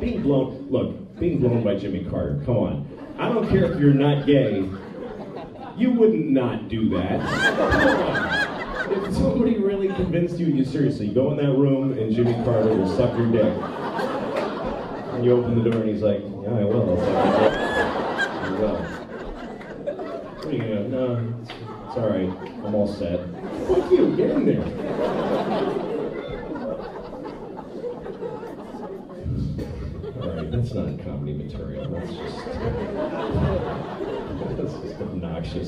Being blown, look, being blown by Jimmy Carter. Come on. I don't care if you're not gay. You wouldn't not do that. If somebody really convinced you, you seriously go in that room and Jimmy Carter will suck your dick. And you open the door and he's like, yeah, I will. Will. What are you gonna? No, it's, it's all right. I'm all set. Fuck you. Get in there. All right, that's not comedy material. That's just that's just obnoxious.